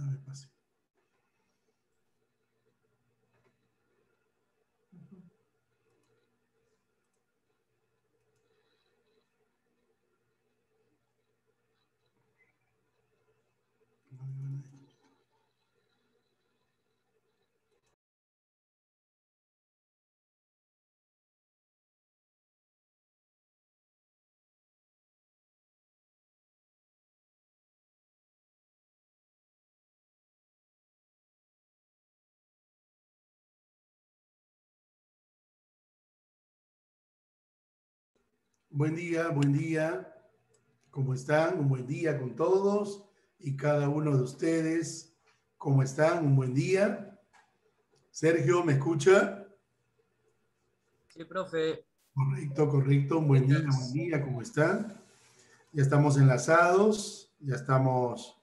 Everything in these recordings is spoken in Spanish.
nave pase. Buen día, buen día. ¿Cómo están? Un buen día con todos y cada uno de ustedes. ¿Cómo están? Un buen día. Sergio, ¿me escucha? Sí, profe. Correcto, correcto. Un buen día, buen día. ¿Cómo están? Ya estamos enlazados, ya estamos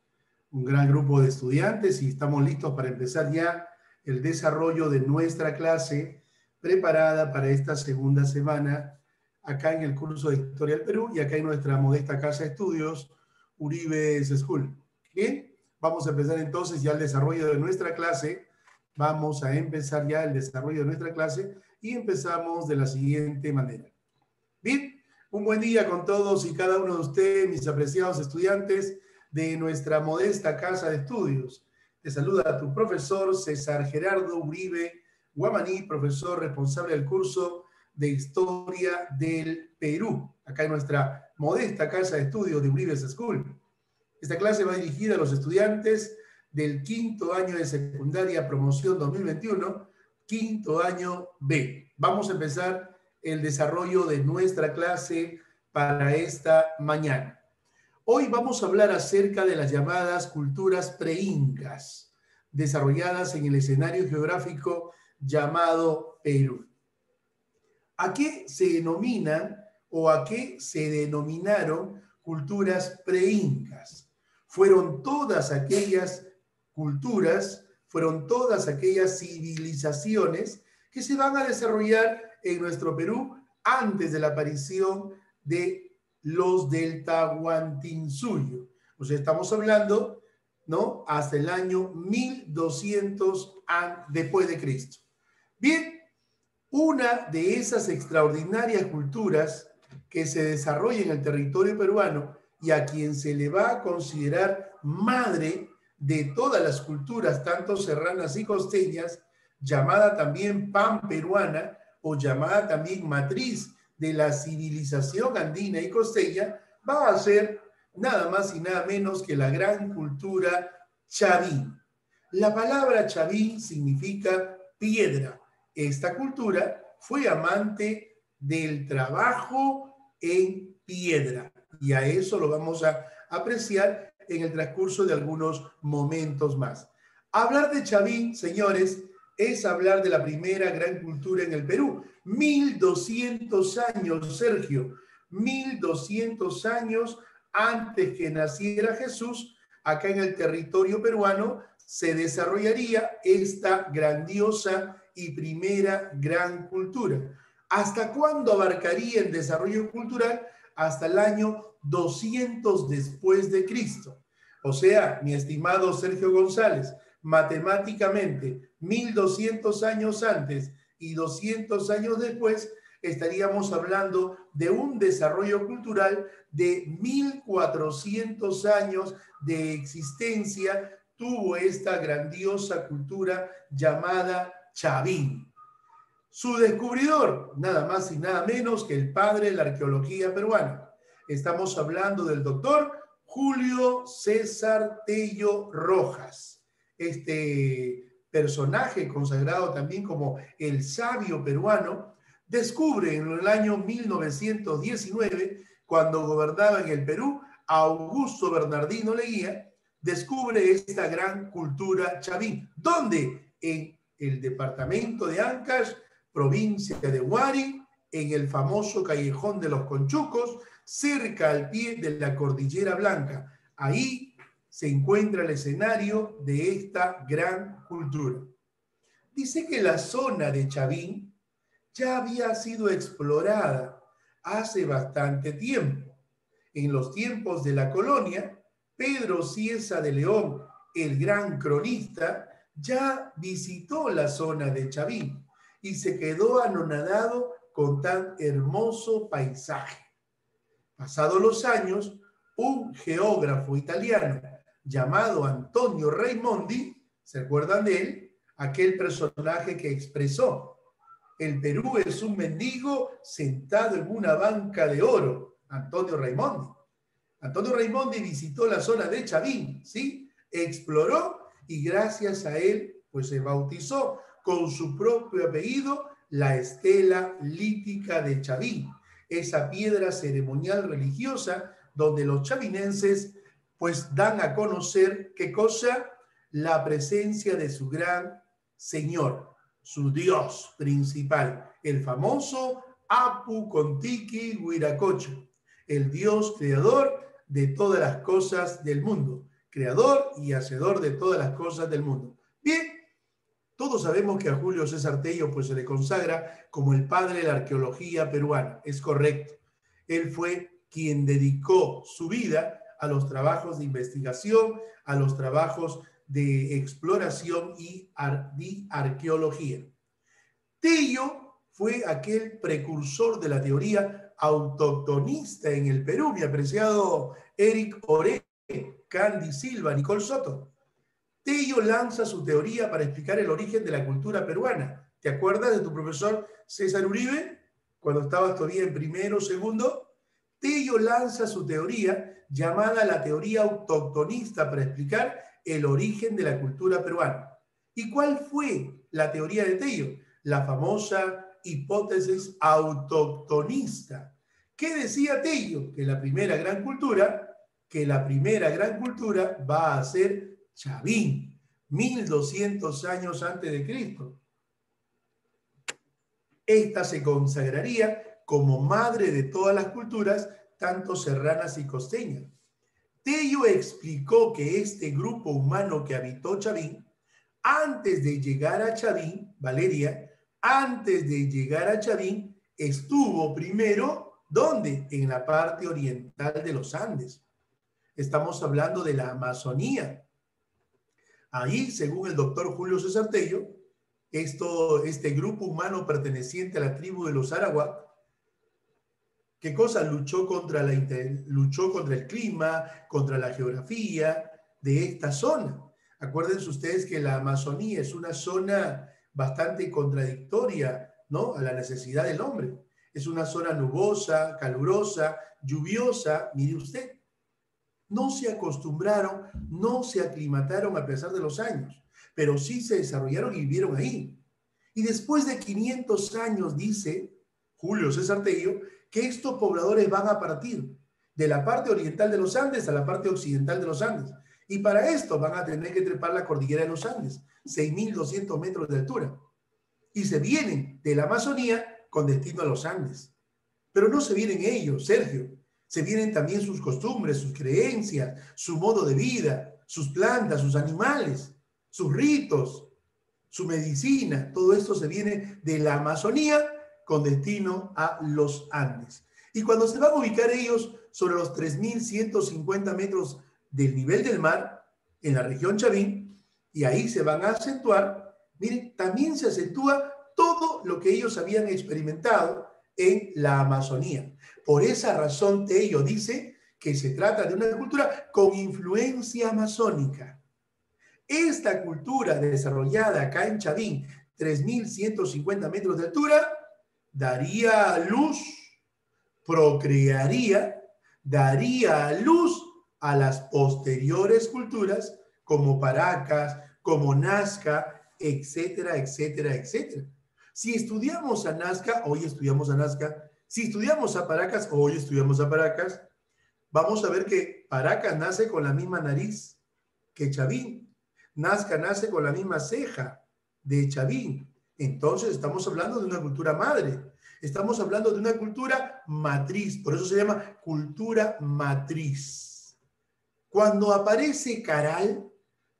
un gran grupo de estudiantes y estamos listos para empezar ya el desarrollo de nuestra clase preparada para esta segunda semana acá en el curso de Historia del Perú y acá en nuestra modesta casa de estudios, Uribe School. Bien, vamos a empezar entonces ya el desarrollo de nuestra clase. Vamos a empezar ya el desarrollo de nuestra clase y empezamos de la siguiente manera. Bien, un buen día con todos y cada uno de ustedes, mis apreciados estudiantes de nuestra modesta casa de estudios. Te saluda a tu profesor César Gerardo Uribe Guamaní, profesor responsable del curso de Historia del Perú, acá en nuestra modesta casa de estudios de Uribe School. Esta clase va dirigida a los estudiantes del quinto año de secundaria promoción 2021, quinto año B. Vamos a empezar el desarrollo de nuestra clase para esta mañana. Hoy vamos a hablar acerca de las llamadas culturas preincas, desarrolladas en el escenario geográfico llamado Perú. ¿A qué se denominan o a qué se denominaron culturas preincas? Fueron todas aquellas culturas, fueron todas aquellas civilizaciones que se van a desarrollar en nuestro Perú antes de la aparición de los del Tahuantinsuyo. O sea, estamos hablando, ¿no? Hasta el año 1200 después de Cristo. Bien, una de esas extraordinarias culturas que se desarrolla en el territorio peruano y a quien se le va a considerar madre de todas las culturas, tanto serranas y costeñas, llamada también pan peruana o llamada también matriz de la civilización andina y costeña, va a ser nada más y nada menos que la gran cultura chavín. La palabra chavín significa piedra esta cultura fue amante del trabajo en piedra y a eso lo vamos a apreciar en el transcurso de algunos momentos más. Hablar de Chavín, señores, es hablar de la primera gran cultura en el Perú. 1200 años, Sergio, 1200 años antes que naciera Jesús, acá en el territorio peruano se desarrollaría esta grandiosa y primera gran cultura. ¿Hasta cuándo abarcaría el desarrollo cultural? Hasta el año 200 después de Cristo. O sea, mi estimado Sergio González, matemáticamente, 1200 años antes y 200 años después, estaríamos hablando de un desarrollo cultural de 1400 años de existencia tuvo esta grandiosa cultura llamada Chavín. Su descubridor, nada más y nada menos que el padre de la arqueología peruana. Estamos hablando del doctor Julio César Tello Rojas. Este personaje consagrado también como el sabio peruano, descubre en el año 1919, cuando gobernaba en el Perú, Augusto Bernardino Leguía, descubre esta gran cultura chavín. ¿Dónde? En el departamento de Ancash, provincia de Huari, en el famoso callejón de los Conchucos, cerca al pie de la Cordillera Blanca. Ahí se encuentra el escenario de esta gran cultura. Dice que la zona de Chavín ya había sido explorada hace bastante tiempo. En los tiempos de la colonia, Pedro Ciesa de León, el gran cronista, ya visitó la zona de Chavín y se quedó anonadado con tan hermoso paisaje. Pasados los años, un geógrafo italiano llamado Antonio Raimondi, ¿se acuerdan de él? Aquel personaje que expresó, el Perú es un mendigo sentado en una banca de oro, Antonio Raimondi. Antonio Raimondi visitó la zona de Chavín, ¿sí? Exploró y gracias a él, pues se bautizó con su propio apellido la estela lítica de Chavín, esa piedra ceremonial religiosa donde los chavinenses pues dan a conocer qué cosa, la presencia de su gran Señor, su Dios principal, el famoso Apu Contiki Huiracocho, el Dios creador de todas las cosas del mundo, creador y hacedor de todas las cosas del mundo. Bien, todos sabemos que a Julio César Tello pues se le consagra como el padre de la arqueología peruana, es correcto. Él fue quien dedicó su vida a los trabajos de investigación, a los trabajos de exploración y, arqueología. Tello fue aquel precursor de la teoría autoctonista en el Perú, mi apreciado Eric Ore, Candy Silva, Nicole Soto. Tello lanza su teoría para explicar el origen de la cultura peruana. ¿Te acuerdas de tu profesor César Uribe? Cuando estabas todavía en primero o segundo. Tello lanza su teoría llamada la teoría autoctonista para explicar el origen de la cultura peruana. ¿Y cuál fue la teoría de Tello? La famosa hipótesis autoctonista. ¿Qué decía Tello? Que la primera gran cultura, que la primera gran cultura va a ser Chavín, 1200 años antes de Cristo. Esta se consagraría como madre de todas las culturas, tanto serranas y costeñas. Tello explicó que este grupo humano que habitó Chavín, antes de llegar a Chavín, Valeria, antes de llegar a Chavín, estuvo primero, ¿dónde? En la parte oriental de los Andes. Estamos hablando de la Amazonía. Ahí, según el doctor Julio César Tello, esto, este grupo humano perteneciente a la tribu de los Arawak, ¿qué cosa? Luchó contra, la, luchó contra el clima, contra la geografía de esta zona. Acuérdense ustedes que la Amazonía es una zona bastante contradictoria, ¿no? A la necesidad del hombre. Es una zona nubosa, calurosa, lluviosa, mire usted. No se acostumbraron, no se aclimataron a pesar de los años, pero sí se desarrollaron y vivieron ahí. Y después de 500 años, dice Julio César Tello, que estos pobladores van a partir de la parte oriental de los Andes a la parte occidental de los Andes. Y para esto van a tener que trepar la cordillera de los Andes, 6.200 metros de altura. Y se vienen de la Amazonía con destino a los Andes. Pero no se vienen ellos, Sergio. Se vienen también sus costumbres, sus creencias, su modo de vida, sus plantas, sus animales, sus ritos, su medicina. Todo esto se viene de la Amazonía con destino a los Andes. Y cuando se van a ubicar ellos sobre los 3.150 metros del nivel del mar, en la región Chavín, y ahí se van a acentuar, miren, también se acentúa todo lo que ellos habían experimentado en la Amazonía. Por esa razón, Tello dice que se trata de una cultura con influencia amazónica. Esta cultura desarrollada acá en Chavín, 3.150 metros de altura, daría luz, procrearía, daría luz a las posteriores culturas como Paracas, como Nazca, etcétera, etcétera, etcétera. Si estudiamos a Nazca, hoy estudiamos a Nazca, si estudiamos a Paracas, hoy estudiamos a Paracas, vamos a ver que Paracas nace con la misma nariz que Chavín. Nazca nace con la misma ceja de Chavín. Entonces estamos hablando de una cultura madre. Estamos hablando de una cultura matriz. Por eso se llama cultura matriz. Cuando aparece Caral,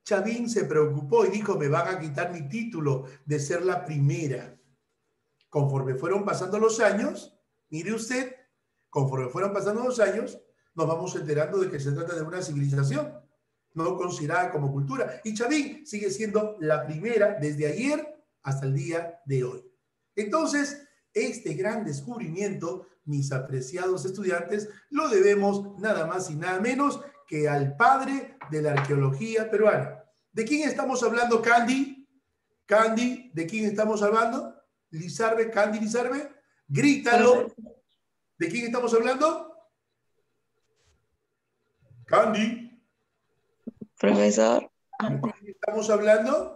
Chavín se preocupó y dijo, me van a quitar mi título de ser la primera. Conforme fueron pasando los años, Mire usted, conforme fueron pasando los años, nos vamos enterando de que se trata de una civilización. no considerada como cultura. Y Chavín sigue siendo la primera desde ayer hasta el día de hoy. Entonces, este gran descubrimiento, mis apreciados estudiantes, lo debemos nada más y nada menos que al padre de la arqueología peruana. ¿De quién estamos hablando, Candy? Candy, ¿de quién estamos hablando? Lizarbe, Candy Lizarbe, grítalo. ¿De quién estamos hablando? Candy. Profesor. ¿De quién estamos hablando?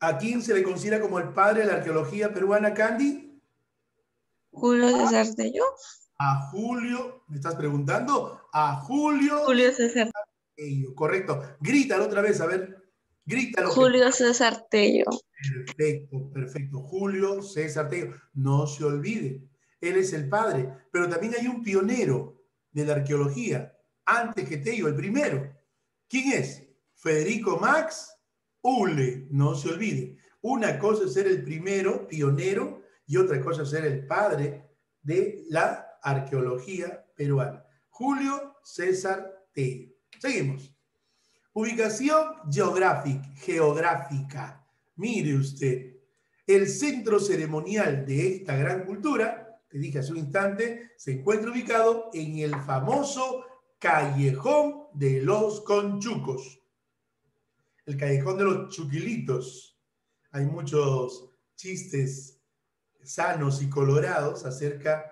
¿A quién se le considera como el padre de la arqueología peruana, Candy? Julio César Tello. A Julio, ¿me estás preguntando? A Julio. Julio César. Tello, correcto. Grítalo otra vez, a ver. Grítalo. Julio César Tello. Perfecto, perfecto. Julio César Tello. No se olvide, él es el padre. Pero también hay un pionero de la arqueología, antes que Tello, el primero. ¿Quién es? Federico Max Ule, no se olvide. Una cosa es ser el primero, pionero, y otra cosa es ser el padre de la arqueología peruana. Julio César Tello. Seguimos. Ubicación geográfica, geográfica. Mire usted, el centro ceremonial de esta gran cultura, te dije hace un instante, se encuentra ubicado en el famoso Callejón de los Conchucos el callejón de los chuquilitos. Hay muchos chistes sanos y colorados acerca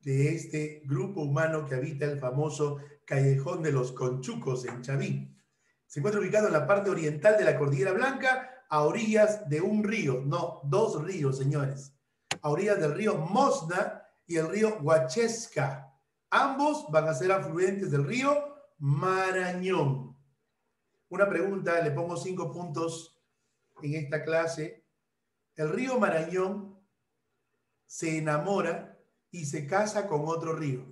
de este grupo humano que habita el famoso callejón de los conchucos en Chavín. Se encuentra ubicado en la parte oriental de la Cordillera Blanca, a orillas de un río, no, dos ríos, señores, a orillas del río Mosna y el río Huachesca. Ambos van a ser afluentes del río Marañón. Una pregunta, le pongo cinco puntos en esta clase. El río Marañón se enamora y se casa con otro río.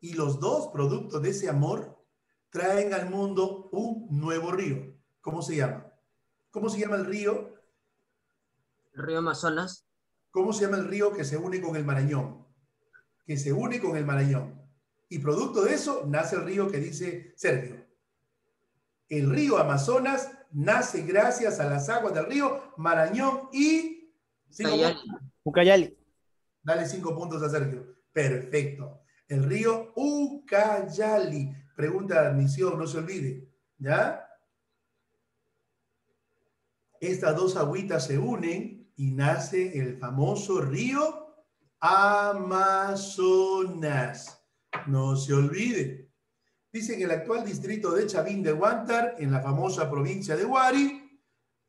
Y los dos productos de ese amor traen al mundo un nuevo río. ¿Cómo se llama? ¿Cómo se llama el río? El río Amazonas. ¿Cómo se llama el río que se une con el Marañón? Que se une con el Marañón. Y producto de eso nace el río que dice Sergio. El río Amazonas nace gracias a las aguas del río Marañón y... Ucayali. Dale cinco puntos a Sergio. Perfecto. El río Ucayali. Pregunta de admisión, no se olvide. ¿Ya? Estas dos agüitas se unen y nace el famoso río Amazonas. No se olvide. Dice que el actual distrito de Chavín de Huántar, en la famosa provincia de Huari,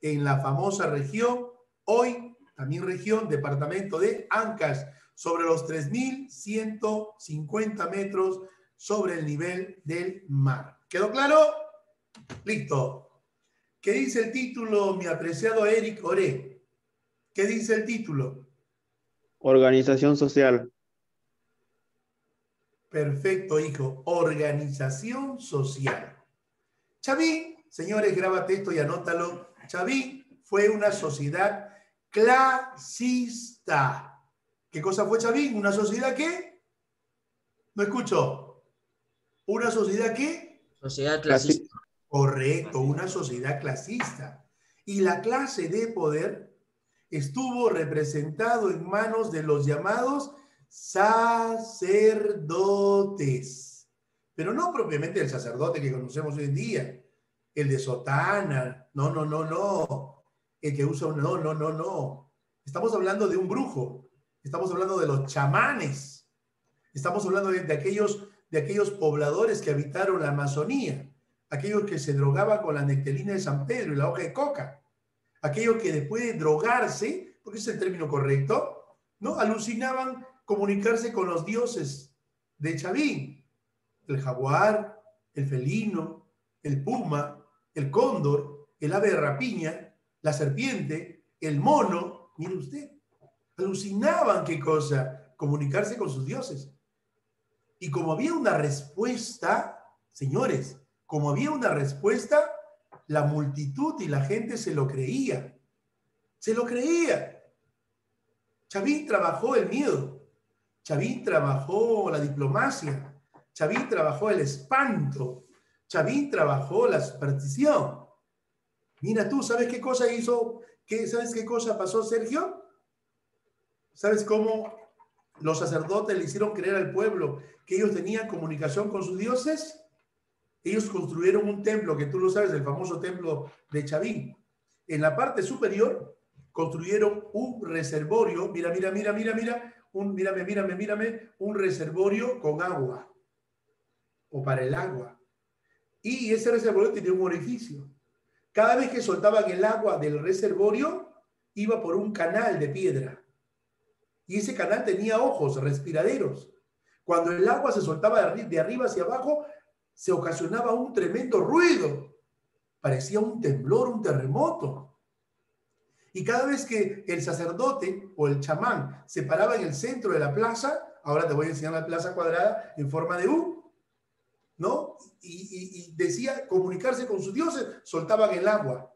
en la famosa región, hoy también región, departamento de Ancas, sobre los 3.150 metros sobre el nivel del mar. ¿Quedó claro? Listo. ¿Qué dice el título, mi apreciado Eric Oré? ¿Qué dice el título? Organización social. Perfecto, hijo. Organización social. Chavín, señores, grábate esto y anótalo. Chavín fue una sociedad clasista. ¿Qué cosa fue Chavín? ¿Una sociedad qué? No escucho. ¿Una sociedad qué? Sociedad clasista. Correcto, una sociedad clasista. Y la clase de poder estuvo representado en manos de los llamados sacerdotes, pero no propiamente el sacerdote que conocemos hoy en día, el de sotana, no, no, no, no, el que usa un, no, no, no, no. Estamos hablando de un brujo, estamos hablando de los chamanes, estamos hablando de, aquellos, de aquellos pobladores que habitaron la Amazonía, aquellos que se drogaban con la nectelina de San Pedro y la hoja de coca, aquellos que después de drogarse, porque es el término correcto, ¿no? Alucinaban comunicarse con los dioses de Chavín, el jaguar, el felino, el puma, el cóndor, el ave de rapiña, la serpiente, el mono, mire usted, alucinaban qué cosa, comunicarse con sus dioses. Y como había una respuesta, señores, como había una respuesta, la multitud y la gente se lo creía. Se lo creía. Chavín trabajó el miedo. Chavín trabajó la diplomacia, Chavín trabajó el espanto. Chavín trabajó la superstición. Mira tú, ¿sabes qué cosa hizo? ¿Qué, ¿Sabes qué cosa pasó, Sergio? ¿Sabes cómo los sacerdotes le hicieron creer al pueblo que ellos tenían comunicación con sus dioses? Ellos construyeron un templo, que tú lo sabes, el famoso templo de Chavín. En la parte superior construyeron un reservorio, mira, mira, mira, mira, mira, un, mírame, mírame, mírame, un reservorio con agua, o para el agua. Y ese reservorio tenía un orificio. Cada vez que soltaban el agua del reservorio, iba por un canal de piedra. Y ese canal tenía ojos, respiraderos. Cuando el agua se soltaba de arriba hacia abajo, se ocasionaba un tremendo ruido. Parecía un temblor, un terremoto. Y cada vez que el sacerdote o el chamán se paraba en el centro de la plaza, ahora te voy a enseñar la plaza cuadrada en forma de U, ¿no? Y, decía comunicarse con sus dioses, soltaban el agua.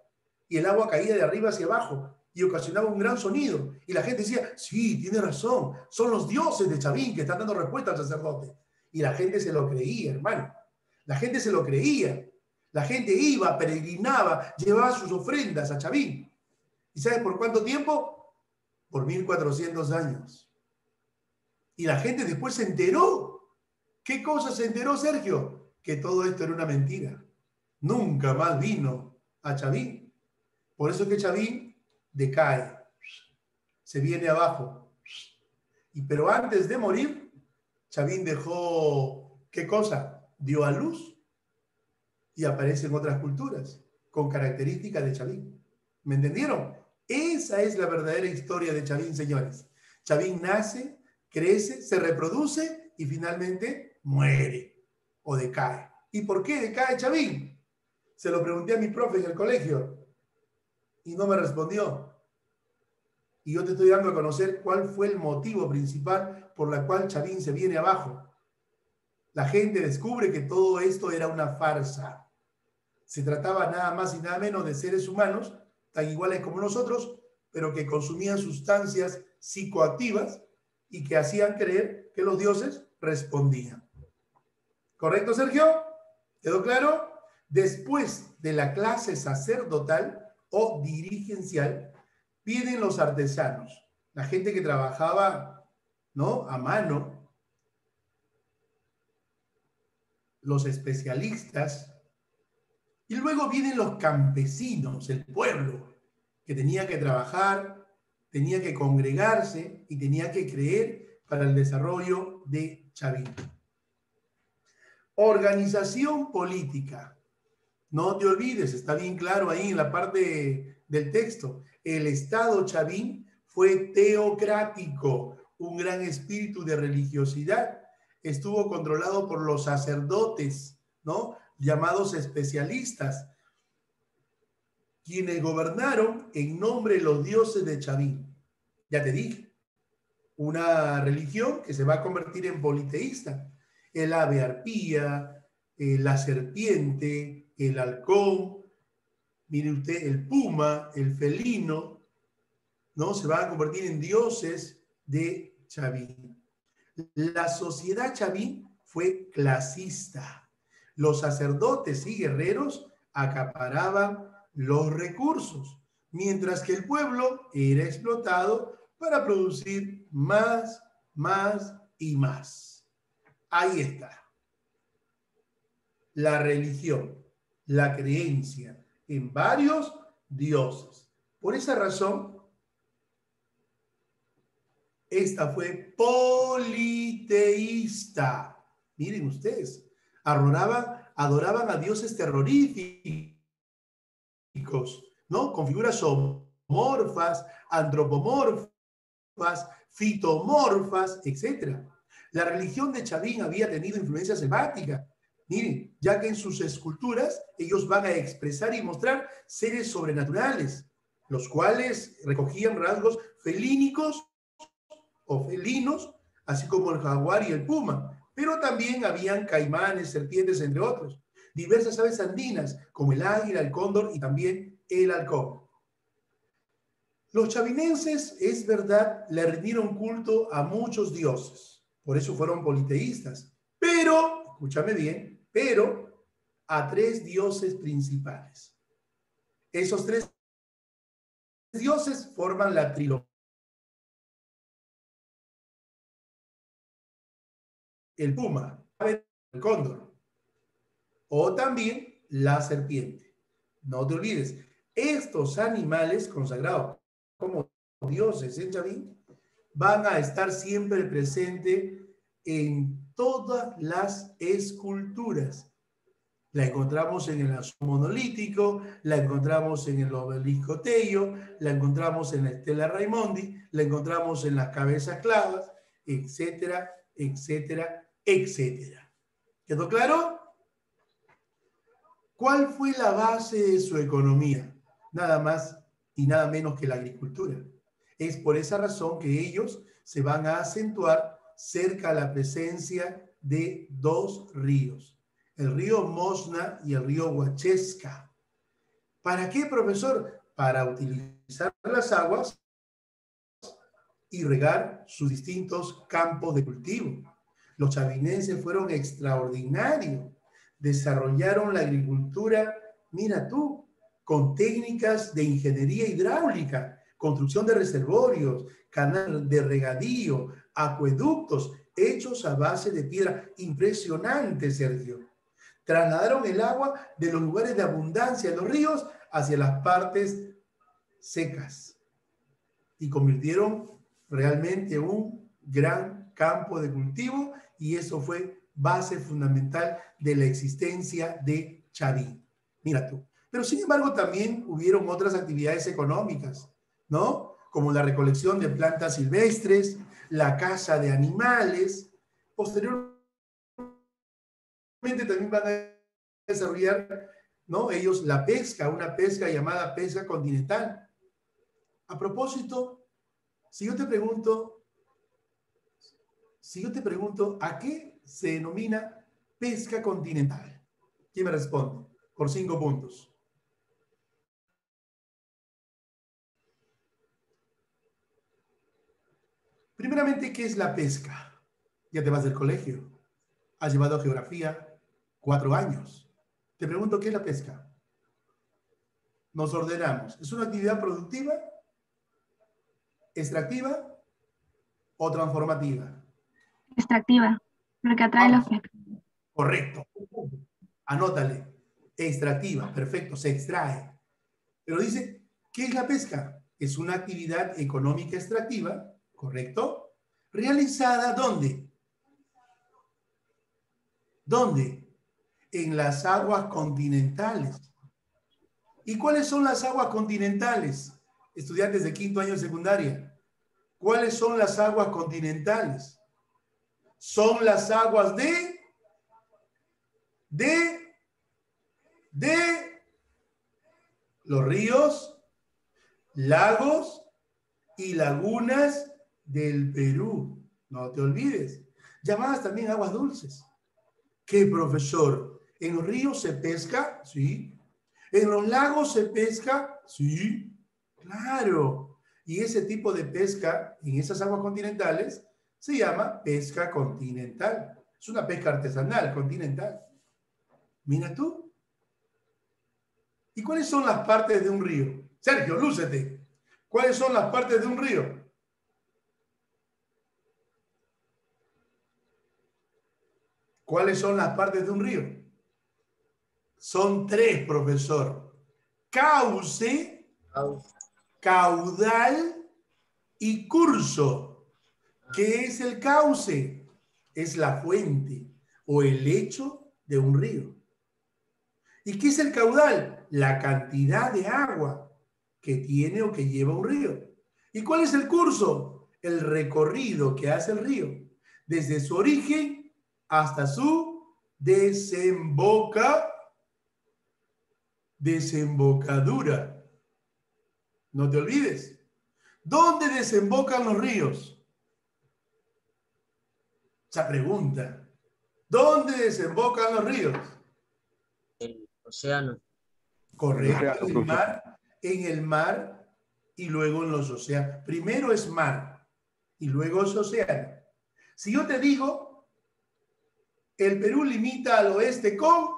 Y el agua caía de arriba hacia abajo y ocasionaba un gran sonido. Y la gente decía, sí, tiene razón, son los dioses de Chavín que están dando respuesta al sacerdote. Y la gente se lo creía, hermano. La gente se lo creía. La gente iba, peregrinaba, llevaba sus ofrendas a Chavín. ¿Y sabes por cuánto tiempo? Por 1400 años. Y la gente después se enteró. ¿Qué cosa se enteró, Sergio? Que todo esto era una mentira. Nunca más vino a Chavín. Por eso es que Chavín decae. Se viene abajo. Y pero antes de morir, Chavín dejó, ¿qué cosa? dio a luz y aparece en otras culturas con características de Chavín. ¿Me entendieron? Esa es la verdadera historia de Chavín, señores. Chavín nace, crece, se reproduce y finalmente muere o decae. ¿Y por qué decae Chavín? Se lo pregunté a mi profe en el colegio y no me respondió. Y yo te estoy dando a conocer cuál fue el motivo principal por la cual Chavín se viene abajo. La gente descubre que todo esto era una farsa. Se trataba nada más y nada menos de seres humanos, tan iguales como nosotros, pero que consumían sustancias psicoactivas y que hacían creer que los dioses respondían. ¿Correcto, Sergio? ¿Quedó claro? Después de la clase sacerdotal o dirigencial, vienen los artesanos, la gente que trabajaba ¿no? a mano, los especialistas, y luego vienen los campesinos, el pueblo, que tenía que trabajar, tenía que congregarse y tenía que creer para el desarrollo de Chavín. Organización política. No te olvides, está bien claro ahí en la parte del texto. El Estado Chavín fue teocrático, un gran espíritu de religiosidad estuvo controlado por los sacerdotes, ¿no? Llamados especialistas, quienes gobernaron en nombre de los dioses de Chavín. Ya te dije, una religión que se va a convertir en politeísta. El ave arpía, eh, la serpiente, el halcón, mire usted, el puma, el felino, ¿no? Se van a convertir en dioses de Chavín. La sociedad chavín fue clasista. Los sacerdotes y guerreros acaparaban los recursos, mientras que el pueblo era explotado para producir más, más y más. Ahí está. La religión, la creencia en varios dioses. Por esa razón, esta fue politeísta. Miren ustedes, adoraban, adoraban a dioses terroríficos, ¿no? Con figuras zoomorfas, antropomorfas, fitomorfas, etc. La religión de Chavín había tenido influencia selvática. Miren, ya que en sus esculturas ellos van a expresar y mostrar seres sobrenaturales, los cuales recogían rasgos felínicos o felinos, así como el jaguar y el puma, pero también habían caimanes, serpientes, entre otros. Diversas aves andinas, como el águila, el cóndor y también el halcón. Los chavinenses, es verdad, le rindieron culto a muchos dioses, por eso fueron politeístas. Pero, escúchame bien, pero a tres dioses principales. Esos tres dioses forman la trilogía. El puma, el cóndor, o también la serpiente. No te olvides, estos animales consagrados como dioses en Chavín van a estar siempre presentes en todas las esculturas. La encontramos en el azul monolítico, la encontramos en el obelisco Tello, la encontramos en la estela Raimondi, la encontramos en las cabezas clavas, etcétera, etcétera, etcétera. ¿Quedó claro? ¿Cuál fue la base de su economía? Nada más y nada menos que la agricultura. Es por esa razón que ellos se van a acentuar cerca a la presencia de dos ríos, el río Mosna y el río Huachesca. ¿Para qué, profesor? Para utilizar las aguas y regar sus distintos campos de cultivo. Los chavinenses fueron extraordinarios, desarrollaron la agricultura, mira tú, con técnicas de ingeniería hidráulica, construcción de reservorios, canal de regadío, acueductos hechos a base de piedra. Impresionante, Sergio. Trasladaron el agua de los lugares de abundancia de los ríos hacia las partes secas y convirtieron realmente un gran campo de cultivo y eso fue base fundamental de la existencia de Chavín. Mira tú. Pero sin embargo también hubieron otras actividades económicas, ¿no? Como la recolección de plantas silvestres, la caza de animales. Posteriormente también van a desarrollar, ¿no? Ellos la pesca, una pesca llamada pesca continental. A propósito, si yo te pregunto, si yo te pregunto, ¿a qué se denomina pesca continental? ¿Quién me responde? Por cinco puntos. Primeramente, ¿qué es la pesca? Ya te vas del colegio. Has llevado geografía cuatro años. Te pregunto, ¿qué es la pesca? Nos ordenamos. ¿Es una actividad productiva, extractiva o transformativa? Extractiva, porque atrae los peces. Correcto. Anótale. Extractiva, perfecto, se extrae. Pero dice, ¿qué es la pesca? Es una actividad económica extractiva ¿correcto? Realizada ¿dónde? ¿Dónde? En las aguas continentales. ¿Y cuáles son las aguas continentales? Estudiantes de quinto año de secundaria. ¿Cuáles son las aguas continentales? Son las aguas de, de, de los ríos, lagos y lagunas del Perú. No te olvides. Llamadas también aguas dulces. ¿Qué, profesor? ¿En los ríos se pesca? Sí. ¿En los lagos se pesca? Sí. Claro. Y ese tipo de pesca en esas aguas continentales se llama pesca continental. Es una pesca artesanal, continental. Mira tú. ¿Y cuáles son las partes de un río? Sergio, lúcete. ¿Cuáles son las partes de un río? ¿Cuáles son las partes de un río? Son tres, profesor. Cauce, caudal y curso. ¿Qué es el cauce? Es la fuente o el lecho de un río. ¿Y qué es el caudal? La cantidad de agua que tiene o que lleva un río. ¿Y cuál es el curso? El recorrido que hace el río, desde su origen hasta su desemboca, desembocadura. No te olvides. ¿Dónde desembocan los ríos? Esa pregunta. ¿Dónde desembocan los ríos? El océano. Correcto. En el mar, en el mar y luego en los océanos. Primero es mar y luego es océano. Si yo te digo El Perú limita al oeste con,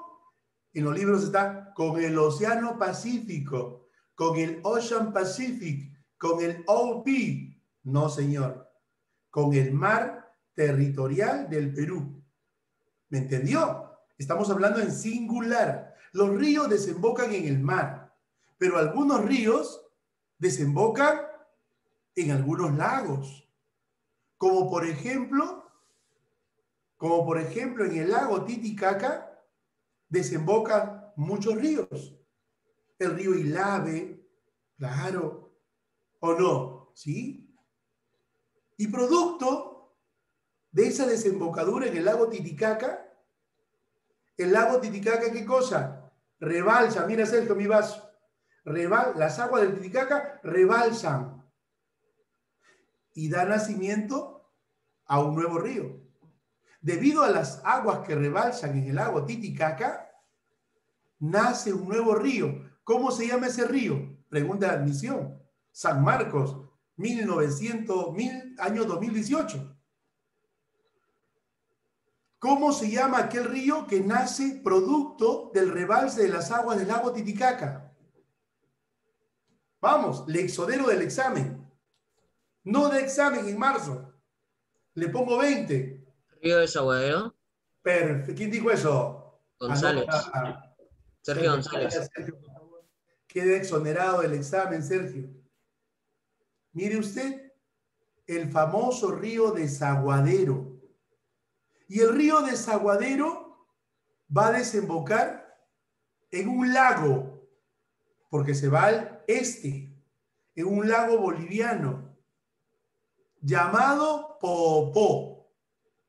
en los libros está, con el Océano Pacífico, con el Ocean Pacific, con el OP. No, señor. Con el mar territorial del Perú. ¿Me entendió? Estamos hablando en singular. Los ríos desembocan en el mar, pero algunos ríos desembocan en algunos lagos. Como por ejemplo, como por ejemplo en el lago Titicaca desembocan muchos ríos. El río Ilave, claro, o no, ¿sí? Y producto de esa desembocadura en el lago Titicaca, el lago Titicaca, ¿qué cosa? Rebalsa, mira Sergio mi vaso. las aguas del Titicaca rebalsan y da nacimiento a un nuevo río. Debido a las aguas que rebalsan en el lago Titicaca, nace un nuevo río. ¿Cómo se llama ese río? Pregunta de admisión. San Marcos, 1900, mil, año 2018. ¿Cómo se llama aquel río que nace producto del rebalse de las aguas del lago Titicaca? Vamos, le exodero del examen. No de examen en marzo. Le pongo 20. Río Desaguadero. Perfecto. ¿Quién dijo eso? González. Sergio González. Quede exonerado del examen, Sergio. Mire usted, el famoso río Desaguadero y el río Desaguadero va a desembocar en un lago, porque se va al este, en un lago boliviano, llamado Popó.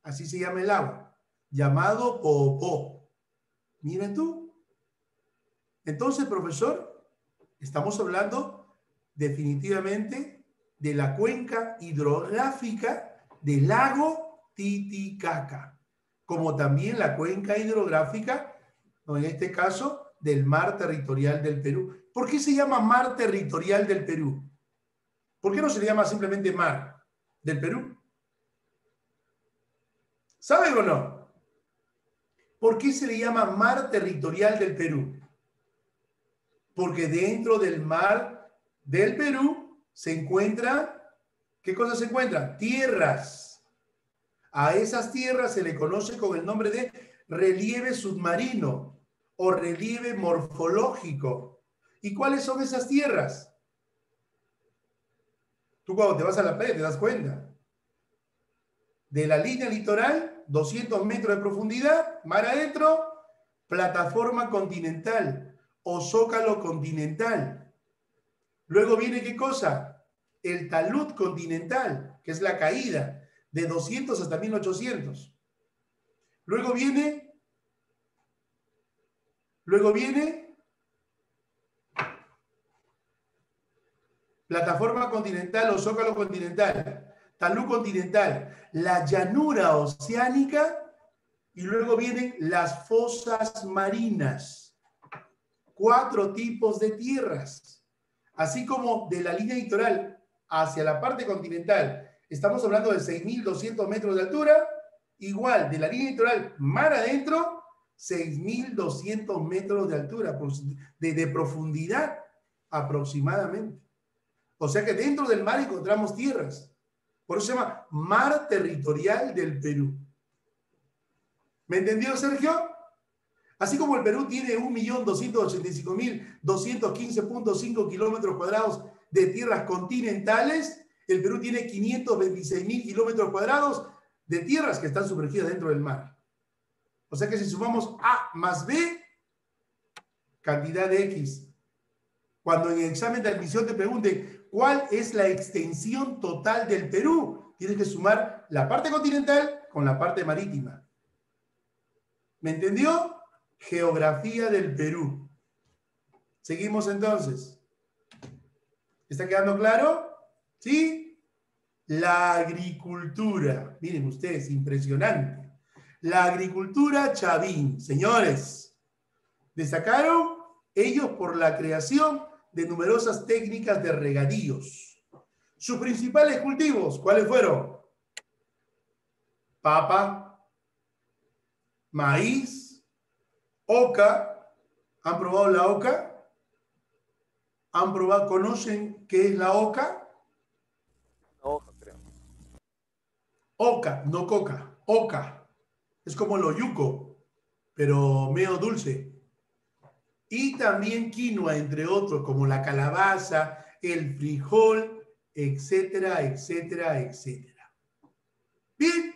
Así se llama el agua, llamado Popó. Miren tú. Entonces, profesor, estamos hablando definitivamente de la cuenca hidrográfica del lago Titicaca como también la cuenca hidrográfica, en este caso, del mar territorial del Perú. ¿Por qué se llama mar territorial del Perú? ¿Por qué no se le llama simplemente mar del Perú? ¿Saben o no? ¿Por qué se le llama mar territorial del Perú? Porque dentro del mar del Perú se encuentra, ¿qué cosa se encuentra? Tierras a esas tierras se le conoce con el nombre de relieve submarino o relieve morfológico. ¿Y cuáles son esas tierras? Tú cuando te vas a la playa te das cuenta. De la línea litoral, 200 metros de profundidad, mar adentro, plataforma continental o zócalo continental. Luego viene qué cosa? El talud continental, que es la caída de 200 hasta 1800. Luego viene, luego viene plataforma continental o zócalo continental, talú continental, la llanura oceánica y luego vienen las fosas marinas. Cuatro tipos de tierras. Así como de la línea litoral hacia la parte continental Estamos hablando de 6.200 metros de altura, igual de la línea litoral mar adentro, 6.200 metros de altura, de, de profundidad aproximadamente. O sea que dentro del mar encontramos tierras. Por eso se llama mar territorial del Perú. ¿Me entendió, Sergio? Así como el Perú tiene 1.285.215.5 kilómetros cuadrados de tierras continentales, el Perú tiene 526 mil kilómetros cuadrados de tierras que están sumergidas dentro del mar. O sea que si sumamos A más B, cantidad de X. Cuando en el examen de admisión te pregunten cuál es la extensión total del Perú, tienes que sumar la parte continental con la parte marítima. ¿Me entendió? Geografía del Perú. Seguimos entonces. ¿Está quedando claro? ¿Sí? La agricultura. Miren ustedes, impresionante. La agricultura Chavín. Señores, destacaron ellos por la creación de numerosas técnicas de regadíos. Sus principales cultivos, ¿cuáles fueron? Papa, maíz, oca. ¿Han probado la oca? ¿Han probado, conocen qué es la oca? Hoja, creo. Oca, no coca, oca. Es como lo yuco, pero medio dulce. Y también quinoa, entre otros, como la calabaza, el frijol, etcétera, etcétera, etcétera. Bien,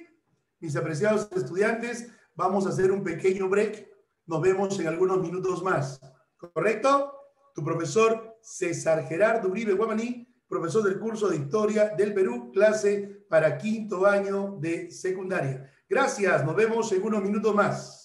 mis apreciados estudiantes, vamos a hacer un pequeño break. Nos vemos en algunos minutos más. ¿Correcto? Tu profesor César Gerardo Uribe Guamaní, profesor del curso de Historia del Perú, clase para quinto año de secundaria. Gracias, nos vemos en unos minutos más.